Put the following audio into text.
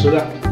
吃的。